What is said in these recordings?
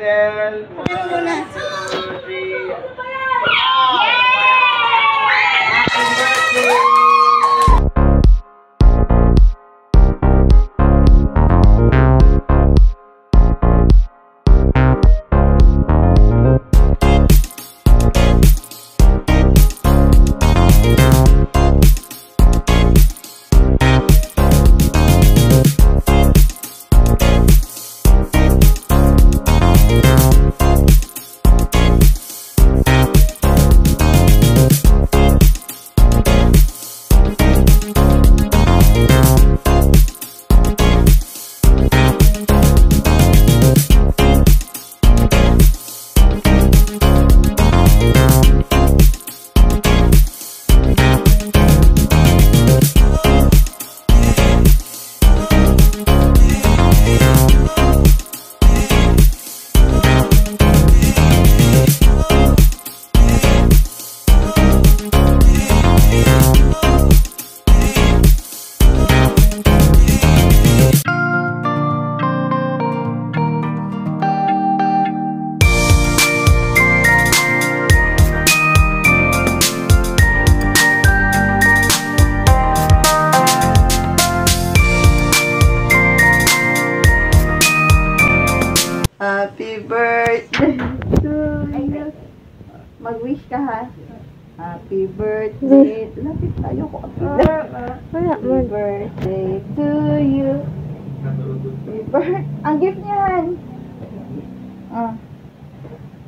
del Mag-wish ka ha. Happy birthday. Lapit tayo ko. Happy birthday to you. Happy birthday. Ang gift niyan. Ah.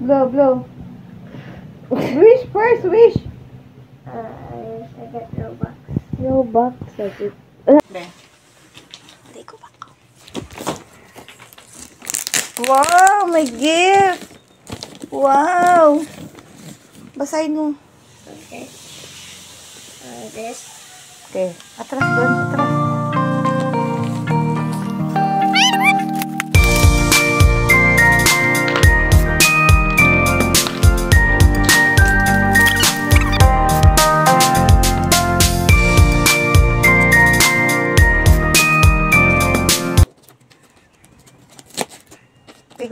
Blow, blow. wish first, wish. Uh, I get no box. No box, I get. Okay. Wow, may gift. Wow. Basahin mo. Okay. Uh, this. Okay. Atras doon,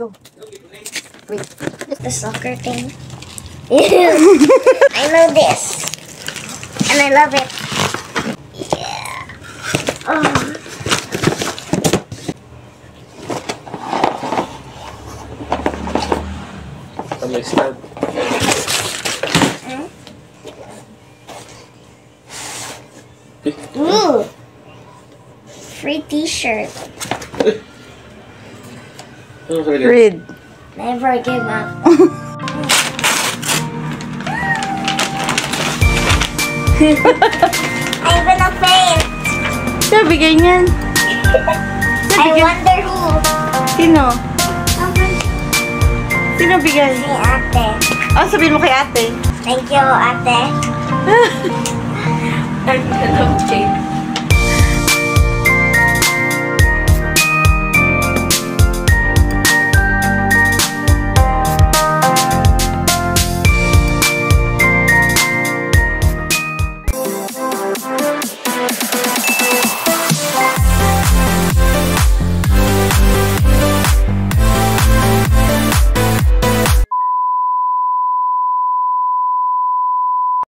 go. Wait. The soccer thing. I know this. And I love it. Yeah. Oh. Sa may stand. Ooh. Free t-shirt. Read. Never give up. I even a faint. Siya, bigay niyan. I wonder who. Sino? Sino bigay? Si ate. Oh, sabihin mo kay ate. Thank you, ate. Hello, Jade.